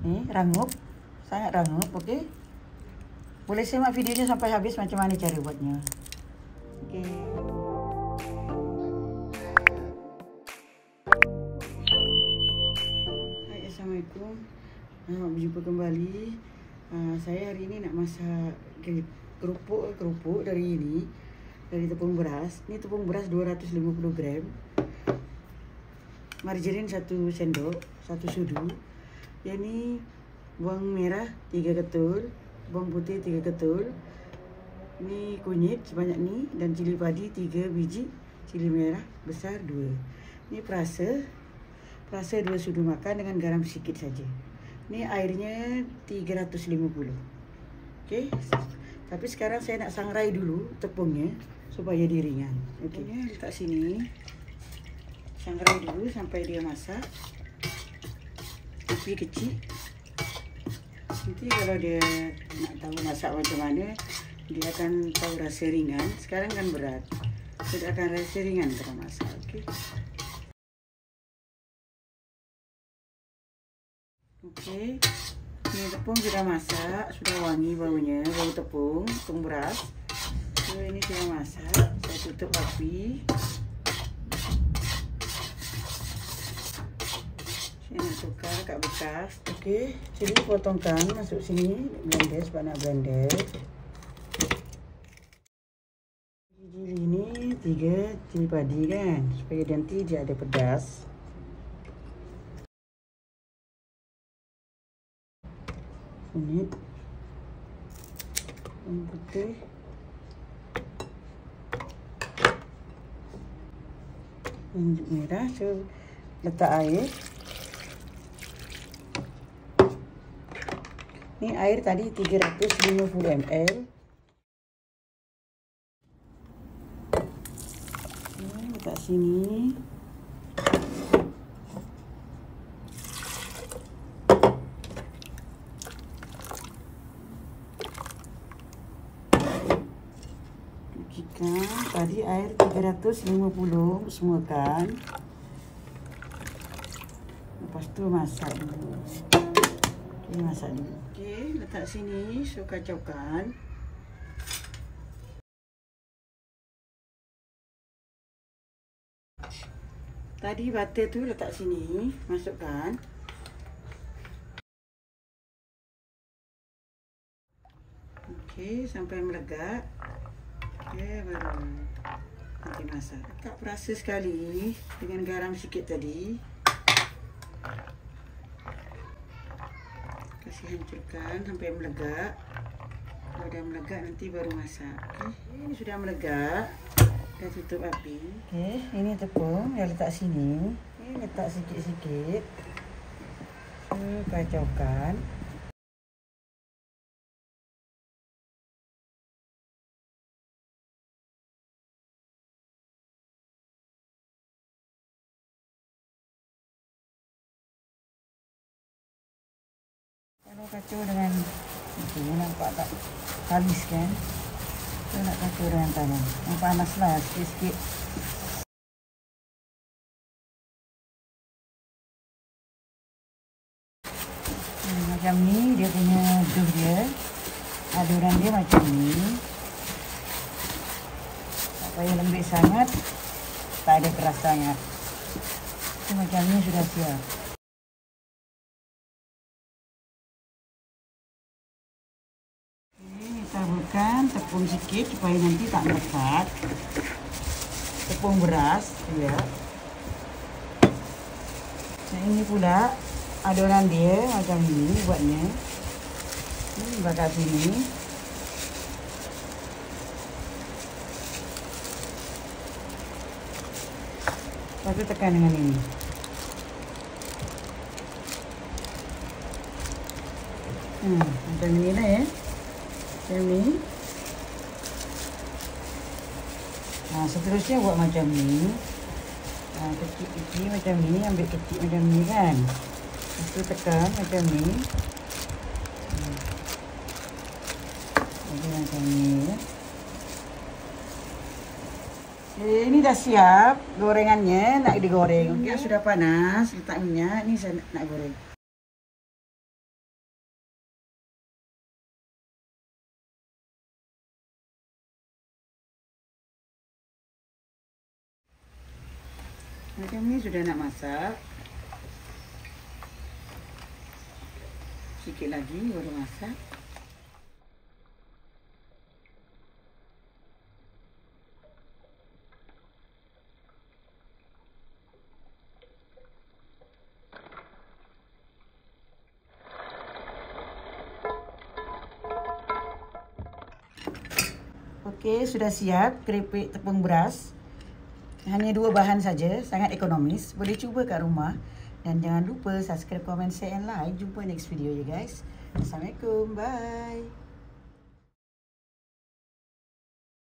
Ni rangup. Sangat rangup, okey. Boleh semak videonya sampai habis macam mana cara buatnya. Okey. Hai, Assalamualaikum. Selamat berjumpa kembali. Uh, saya hari ini nak masak kerupuk kerupuk dari ini dari tepung beras. Ini tepung beras 250 gram. Margarin 1 sendok, 1 sudu. Yang ni bawang merah 3 ketul, bawang putih 3 ketul. Ni kunyit sebanyak ni dan cili padi 3 biji, cili merah besar 2. Ni perasa. Perasa 2 sudu makan dengan garam sikit saja. Ni airnya 350. Okey. Tapi sekarang saya nak sangrai dulu tepungnya supaya dia ringan. Okey, letak sini. Sangrai dulu sampai dia masak. Api kecil. Nanti kalau dia nak tahu masak macam mana, dia akan tahu rasa ringan. Sekarang kan berat. Dia akan rasa ringan kalau masak. Okey. Okey. Ini tepung sudah masak, sudah wangi baunya, bau tepung, tepung beras. So ini sudah masak. Saya tutup api. Saya nak tukar kat bekas. Okey, cili potongkan masuk sini blender sebab nak blender. Cili ini tiga cili padi kan, supaya nanti dia ada pedas. Kunyit. Bawang putih. Lanjut merah. So, letak air. Ni air tadi 350 ml. Letak sini. Cucikan. Tadi air 350 semuakan. Lepas tu masak dulu. Okey, masak dulu. Letak sini. So, kacaukan. Tadi butter tu letak sini. Masukkan. Okey, sampai melegak. Okey, baru nanti masak. Tak perasa sekali dengan garam sikit tadi. Kasih hancurkan sampai melegak. Kalau dah melegak nanti baru masak. Okey, ini sudah melegak. Dah tutup api. Okey, ini tepung yang letak sini. Ini letak sikit-sikit. Kacaukan. Kalau kacau dengan itu nampak tak habis kan? Kita nak kacau dengan tangan. Yang panas lah sikit-sikit. Hmm, macam ni dia punya dough dia. Aduran dia macam ni. Tak payah lembik sangat. Tak ada kerasanya. So, macam ni sudah siap. Taburkan tepung sikit supaya nanti tak melekat. Tepung beras ya. Nah ini pula adonan dia macam ini buatnya. Ini bakar sini. Lepas tu tekan dengan ini. Hmm, macam ini lah ya macam ni. Ha, seterusnya buat macam ni. Ha, kecil-kecil macam ni. Ambil kecil macam ni kan. Lepas tu tekan macam ni. Jadi macam ni. Okay, ini dah siap gorengannya nak digoreng. Okey, sudah panas, letak minyak. Ni saya nak goreng. Macam ni sudah nak masak. Sikit lagi baru masak. Okey, sudah siap keripik tepung beras. Hanya dua bahan saja, sangat ekonomis. Boleh cuba kat rumah. Dan jangan lupa subscribe, komen, share and like. Jumpa next video ya guys. Assalamualaikum. Bye.